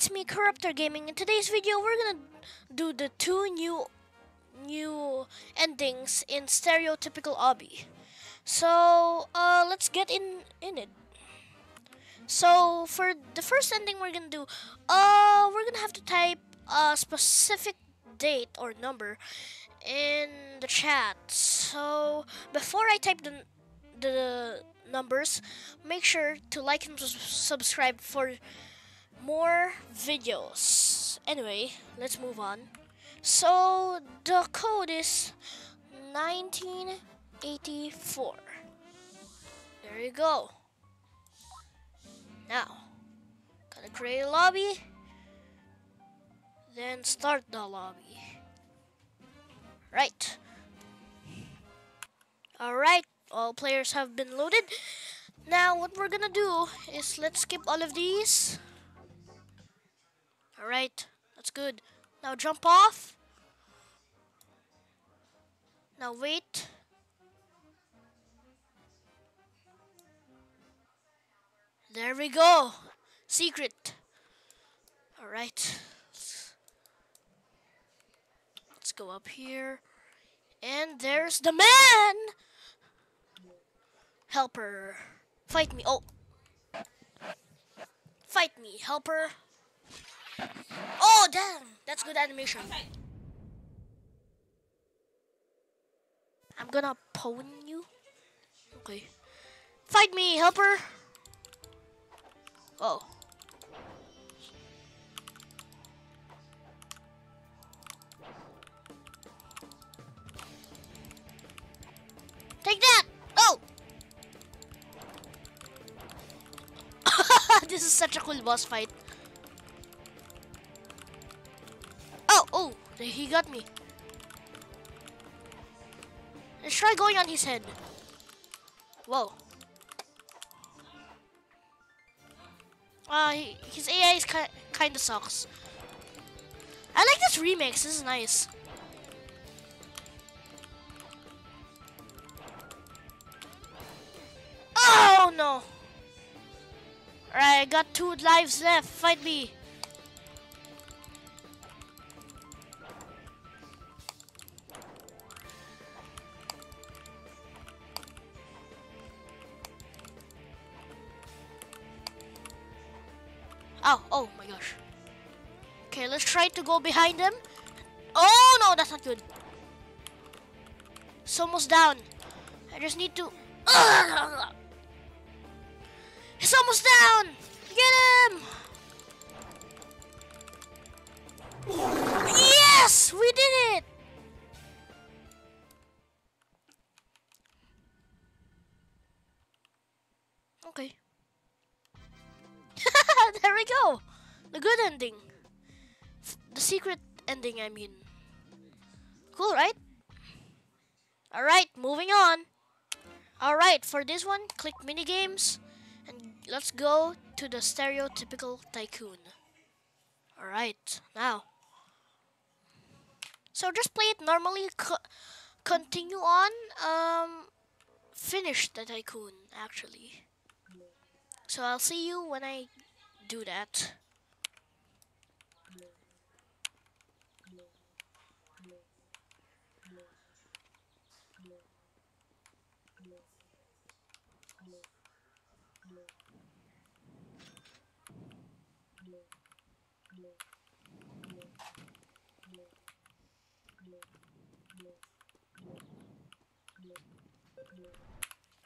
it's me Curruptor Gaming. In today's video, we're gonna do the two new new endings in stereotypical obby. So uh, let's get in in it. So for the first ending, we're gonna do uh we're gonna have to type a specific date or number in the chat. So before I type the the numbers, make sure to like and subscribe for more videos. Anyway, let's move on. So the code is 1984. There you go. Now, gotta create a lobby, then start the lobby. Right. Alright, all players have been loaded. Now, what we're gonna do is let's skip all of these. Alright, that's good. Now jump off. Now wait. There we go. Secret. Alright. Let's go up here. And there's the man! Helper. Fight me. Oh. Fight me, helper. Oh, damn! That's good animation. I'm gonna pwn you. Okay. Fight me, helper! Oh. Take that! Oh! this is such a cool boss fight. Oh, he got me. Let's try going on his head. Whoa. Uh, he, his AI is ki kind of sucks. I like this remix. This is nice. Oh no! Alright, I got two lives left. Fight me. Let's try to go behind them. Oh no, that's not good. It's almost down. I just need to... It's almost down! Get him! Yes! We did it! Okay. there we go. The good ending. The secret ending, I mean. Cool, right? Alright, moving on. Alright, for this one, click mini games and let's go to the stereotypical tycoon. Alright, now. So just play it normally, co continue on, um, finish the tycoon, actually. So I'll see you when I do that.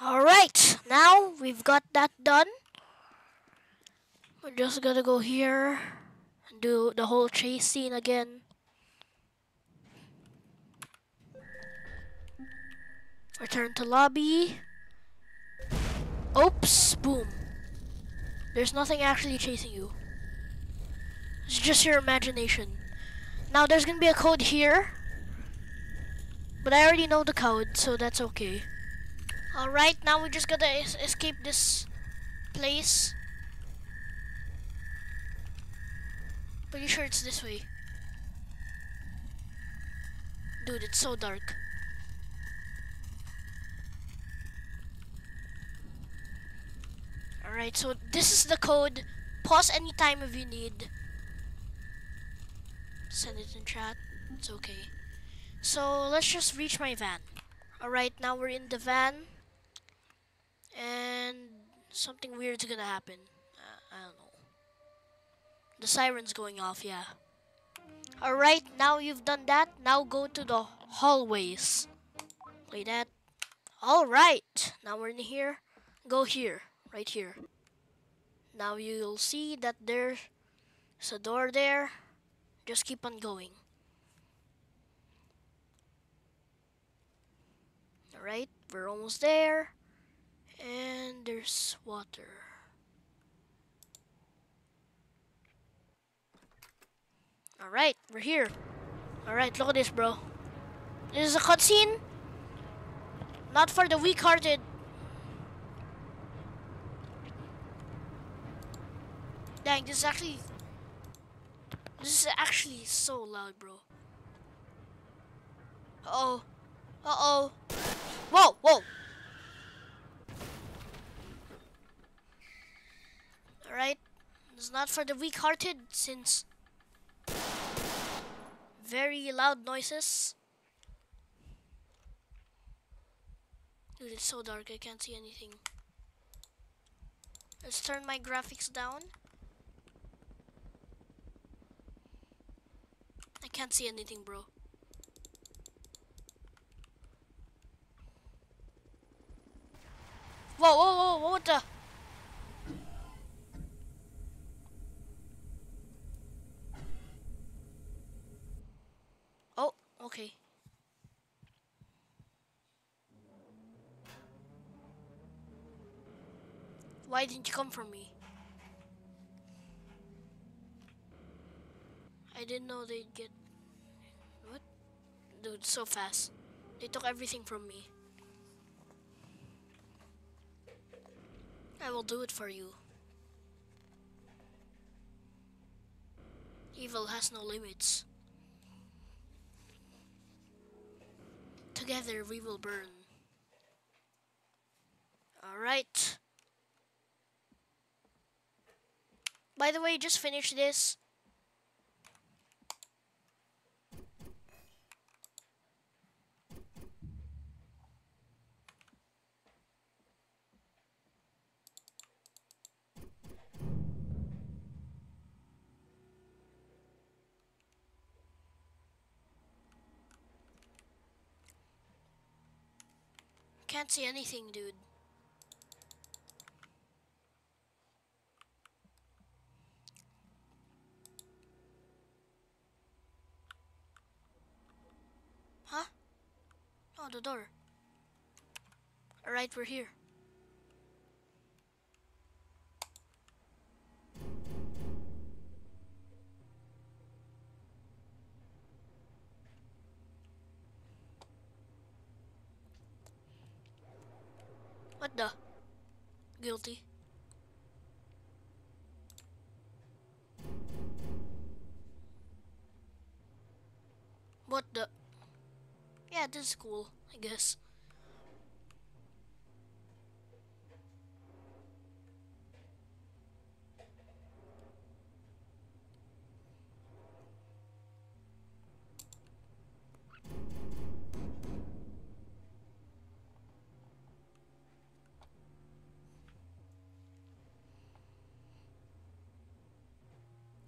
Alright, now we've got that done. We're just gonna go here and do the whole chase scene again. Return to lobby. Oops, boom. There's nothing actually chasing you. It's just your imagination. Now there's gonna be a code here. But I already know the code, so that's okay. Alright, now we're just gonna es escape this place. Pretty sure it's this way. Dude, it's so dark. Alright, so this is the code. Pause anytime if you need. send it in chat. It's okay. So let's just reach my van. Alright, now we're in the van. And something weird's gonna happen. Uh, I don't know. The siren's going off, yeah. Alright, now you've done that. Now go to the hallways. Play that. Alright, now we're in here. Go here, right here. Now you'll see that there's a door there. Just keep on going. Alright, we're almost there. And there's water. Alright, we're here. Alright, look at this, bro. This is a cutscene. Not for the weak-hearted. Dang, this is actually... This is actually so loud, bro. Uh-oh. Uh-oh. Whoa, whoa. Alright. It's not for the weak-hearted since very loud noises. Dude, it's so dark, I can't see anything. Let's turn my graphics down. I can't see anything, bro. Whoa, whoa, whoa, what the? Oh, okay. Why didn't you come for me? I didn't know they'd get... What? Dude, so fast. They took everything from me. I will do it for you. Evil has no limits. Together we will burn. Alright. By the way, just finish this. Can't see anything, dude. Huh? Oh, the door. Alright, we're here. Yeah, this is cool, I guess.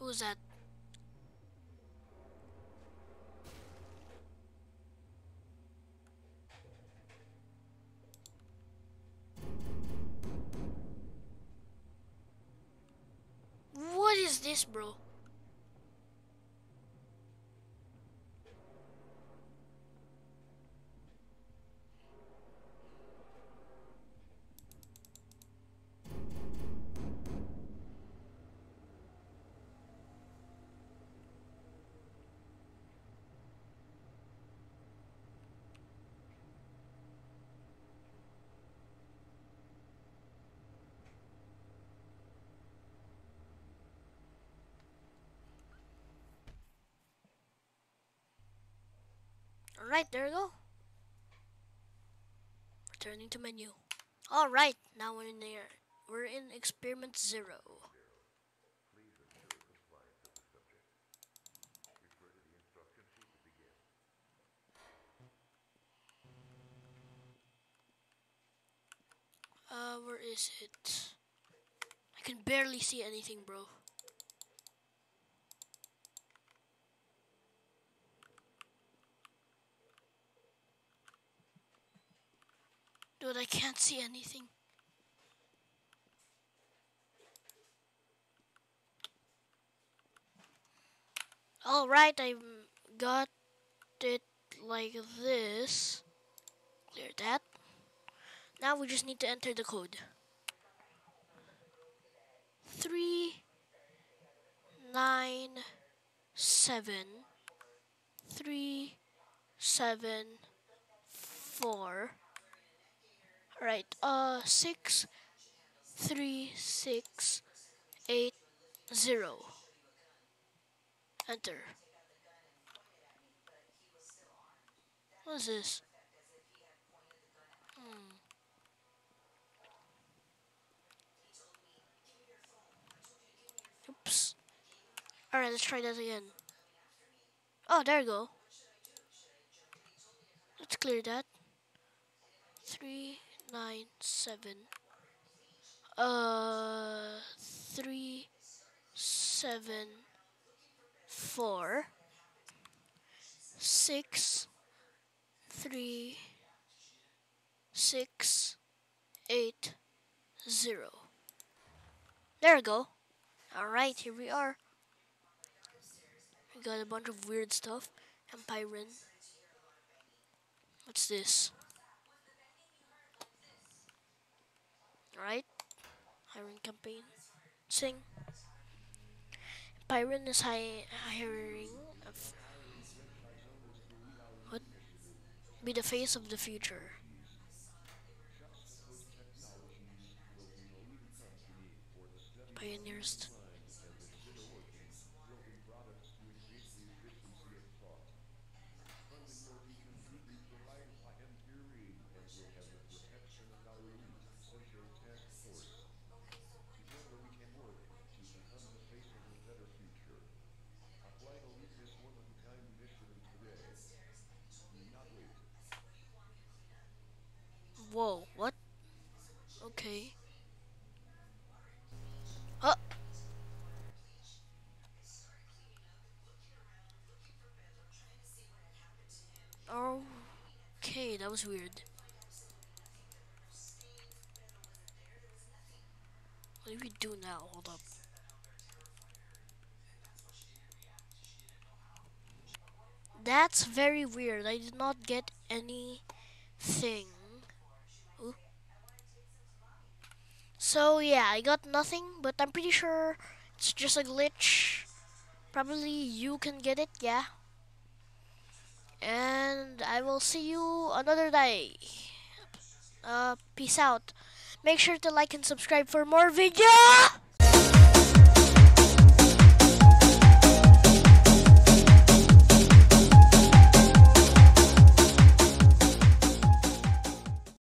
Who's that? This, bro? Right, there we go. Returning to menu. Alright, now we're in there. We're in experiment zero. Uh, where is it? I can barely see anything, bro. See anything. Alright, I got it like this. Clear that. Now we just need to enter the code. Three, nine, seven, three, seven, four. Alright, uh, six, three, six, eight, zero. Enter. What is this? Hmm. Oops. Alright, let's try that again. Oh, there we go. Let's clear that. Three, nine, seven. Uh, three, seven, four, six, three, six, eight, zero. There we go. Alright, here we are. We got a bunch of weird stuff. Empiren. What's this? Alright. Hiring campaign. Sing. Byron is hi hiring. What? Be the face of the future. Pioneers. That was weird. What do we do now? Hold up. That's very weird. I did not get anything. So yeah, I got nothing, but I'm pretty sure it's just a glitch. Probably you can get it, yeah. And I will see you another day. Uh, peace out. Make sure to like and subscribe for more videos.